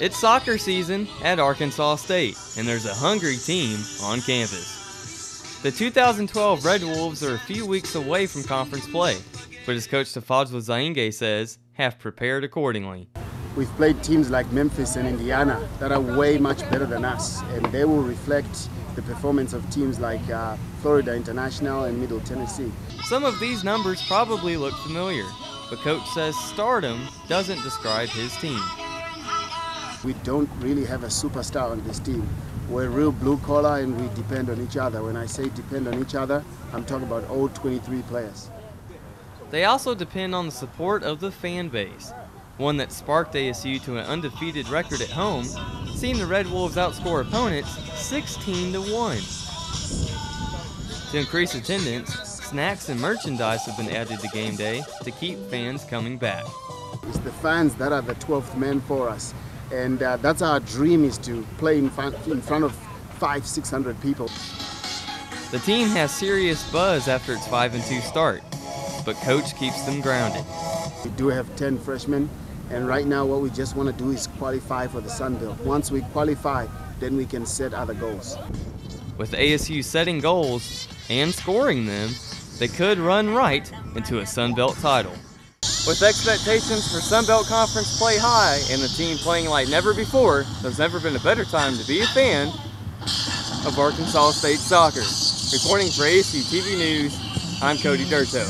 It's soccer season at Arkansas State, and there's a hungry team on campus. The 2012 Red Wolves are a few weeks away from conference play, but as Coach Tafadzwa Ziyenge says, have prepared accordingly. We've played teams like Memphis and Indiana that are way much better than us, and they will reflect the performance of teams like uh, Florida International and Middle Tennessee. Some of these numbers probably look familiar, but Coach says stardom doesn't describe his team. We don't really have a superstar on this team. We're real blue collar and we depend on each other. When I say depend on each other, I'm talking about all 23 players. They also depend on the support of the fan base, one that sparked ASU to an undefeated record at home, seeing the Red Wolves outscore opponents 16 to 1. To increase attendance, snacks and merchandise have been added to game day to keep fans coming back. It's the fans that are the 12th men for us and uh, that's our dream is to play in front, in front of five, six hundred people. The team has serious buzz after its 5 and 2 start, but coach keeps them grounded. We do have 10 freshmen, and right now what we just want to do is qualify for the Sun Belt. Once we qualify, then we can set other goals. With ASU setting goals and scoring them, they could run right into a Sun Belt title. With expectations for Sun Belt Conference play high and the team playing like never before, there's never been a better time to be a fan of Arkansas State soccer. Reporting for ASU TV News, I'm Cody Dertow.